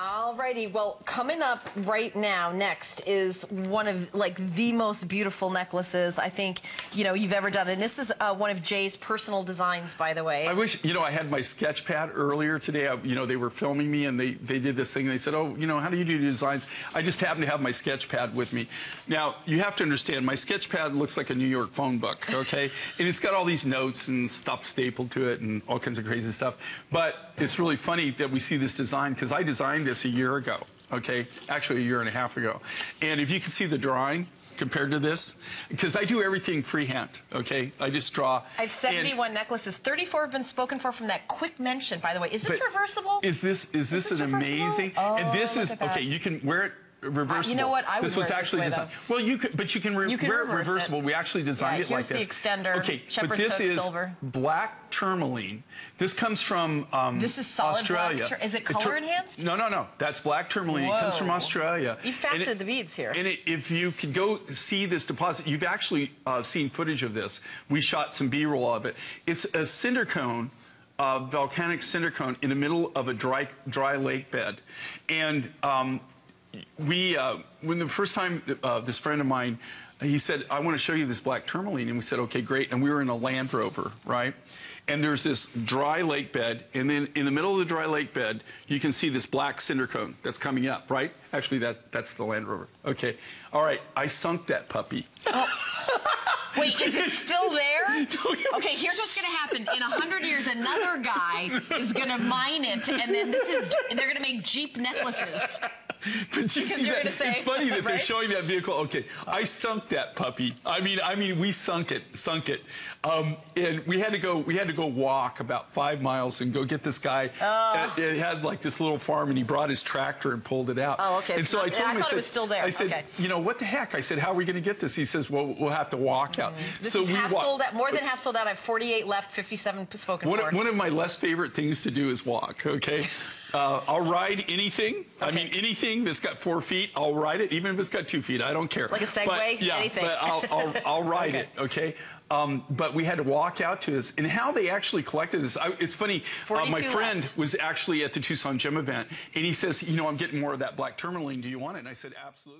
Alrighty, well, coming up right now, next is one of like the most beautiful necklaces I think you know you've ever done, and this is uh, one of Jay's personal designs, by the way. I wish you know I had my sketch pad earlier today. I, you know they were filming me and they they did this thing. They said, oh, you know, how do you do designs? I just happen to have my sketch pad with me. Now you have to understand, my sketch pad looks like a New York phone book, okay, and it's got all these notes and stuff stapled to it and all kinds of crazy stuff. But it's really funny that we see this design because I designed this a year ago okay? Actually, a year and a half ago. And if you can see the drawing, compared to this because I do everything freehand. Okay, I just draw. I have 71 and necklaces. 34 have been spoken for from that quick mention. By the way, is this reversible? Is this is this, is this an reversible? amazing? Oh, and this oh, is okay. You can wear it reversible. Uh, you know what? I this was actually designed. Well, you could, but you can, re you can wear it reversible. It. We actually designed yeah, it like this. Here's the extender. Okay, but this is silver. black tourmaline. This comes from um, this is solid Australia. Black is it color enhanced? No, no, no. That's black tourmaline. Whoa. It comes from Australia. You faceted the beads here. And it, if you could go see this deposit, you've actually uh, seen footage of this. We shot some B-roll of it. It's a cinder cone uh, volcanic cinder cone in the middle of a dry, dry lake bed. And um, we, uh, when the first time uh, this friend of mine, he said, I want to show you this black tourmaline. And we said, okay, great. And we were in a Land Rover, right? And there's this dry lake bed. And then in the middle of the dry lake bed, you can see this black cinder cone that's coming up, right? Actually, that, that's the Land Rover. Okay. All right. I sunk that puppy. Oh. Wait, is it still there? Okay, here's what's going to happen. In a hundred years, another guy is going to mine it, and then this is, they're going to make Jeep necklaces. but you see that say, it's funny that right? they're showing that vehicle. Okay, I sunk that puppy. I mean, I mean, we sunk it, sunk it, um, and we had to go. We had to go walk about five miles and go get this guy. Oh. It, had like this little farm, and he brought his tractor and pulled it out. Oh, okay. And so not, I told yeah, him, I, I said, was still there. I said, okay. you know, what the heck? I said, how are we going to get this? He says, well, we'll have to walk out. Mm. This so is we half sold out, more than half sold out. I have 48 left, 57 spoken one, for. One of my less favorite things to do is walk. Okay, uh, I'll ride anything. Okay. I mean, anything that's got four feet, I'll ride it, even if it's got two feet. I don't care. Like a Segway, but, yeah, anything. but I'll, I'll, I'll ride okay. it. Okay. Um, but we had to walk out to this. And how they actually collected this, I, it's funny. Uh, my friend left. was actually at the Tucson Gem event, and he says, you know, I'm getting more of that black tourmaline. Do you want it? And I said, absolutely.